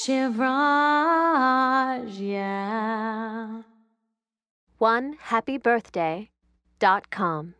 Shivraj, yeah. One happy birthday dot com.